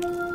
Huh?